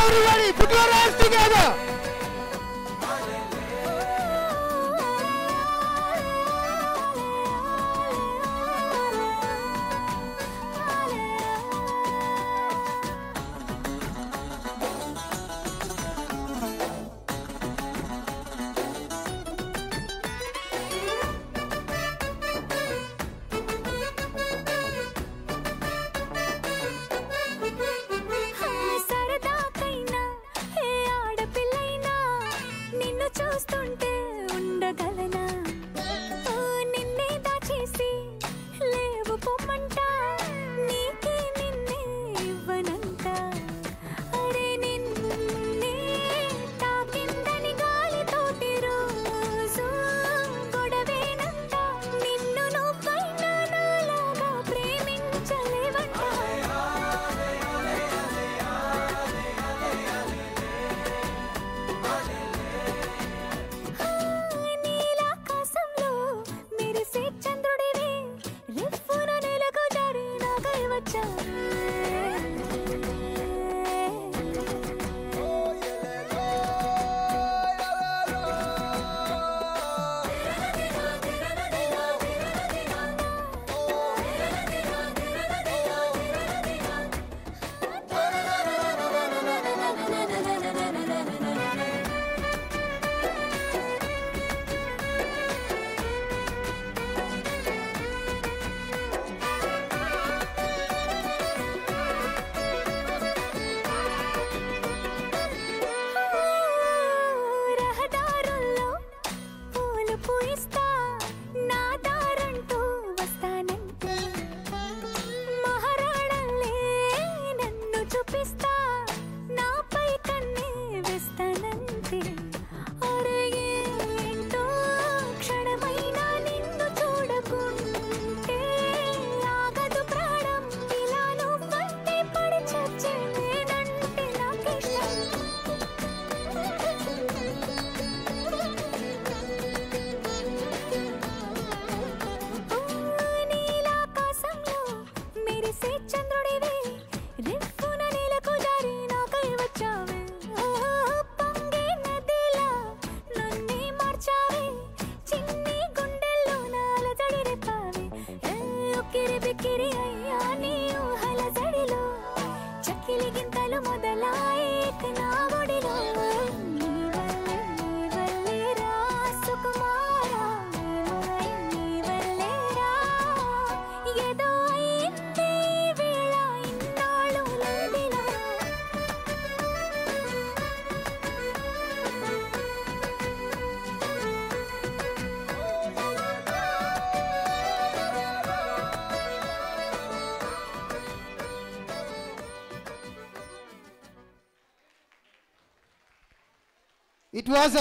everybody put your hands together It was a